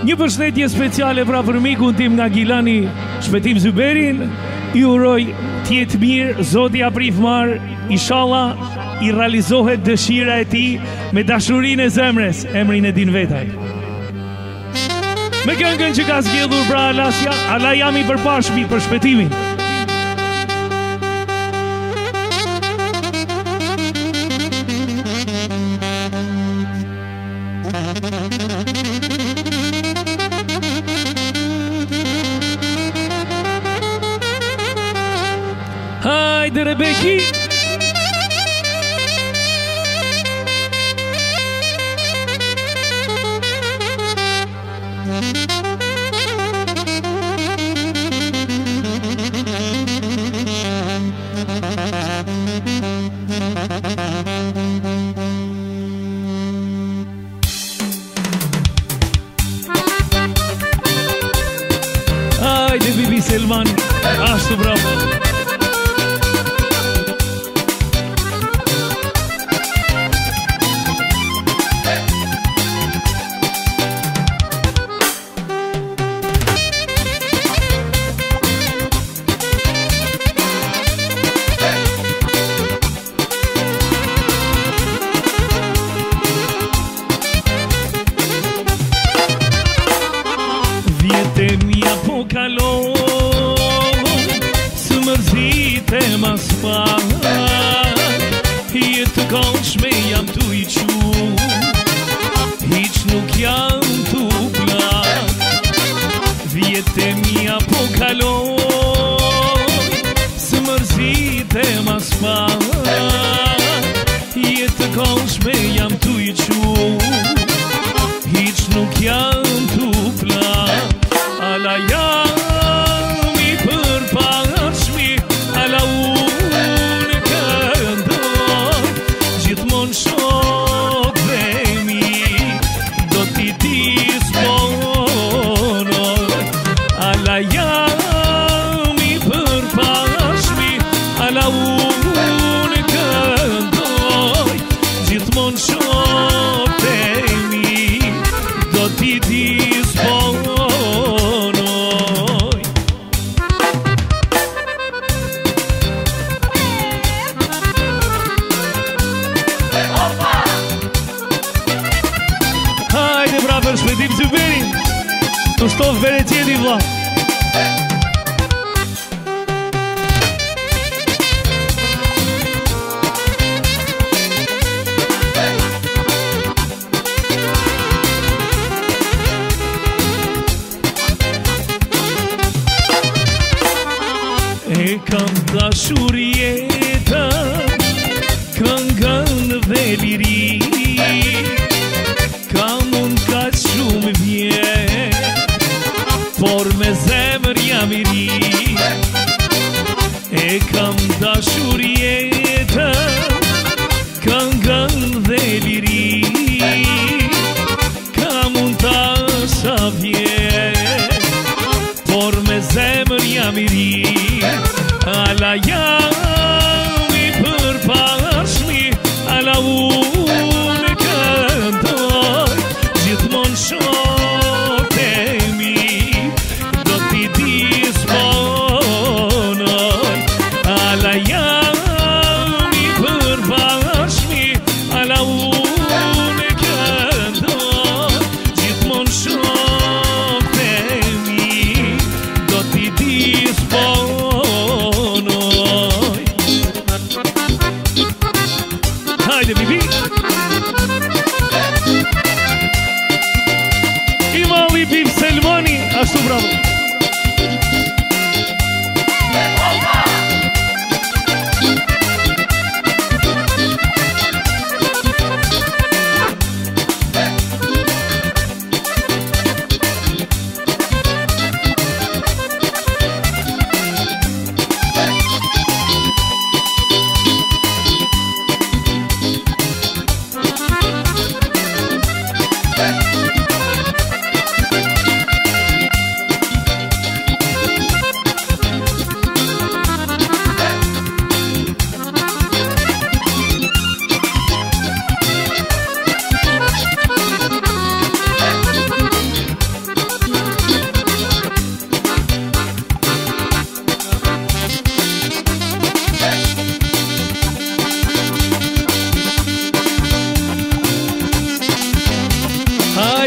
Një përshëndetje speciale pra për mikun tim nga Gilani, Shpetim Zyberin. I uroj të jetë mirë, Zoti ja prif marr, inshallah i realizohet dëshira e tij me dashurinë e zemrës, emrin e din vetaj. Me këngën që ka zgjedhur pra Alasja, Ala jam i përpashmi për shpetimin. Haydi Rebeki. Haydi Bibi Selman, Asubram. nas. Кустов полетели в лоб. Come the shuri Yeah.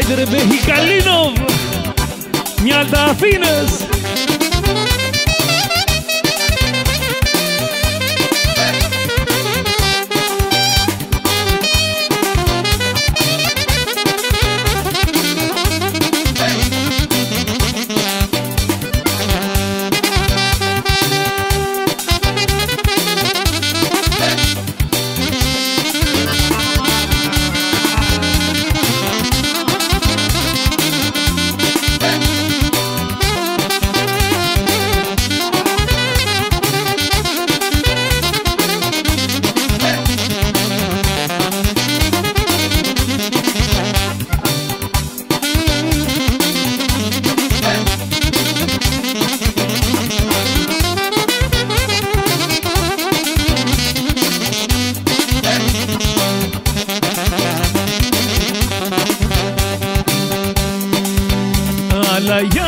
alegre mexicalino, ñata fines. Yeah. yo.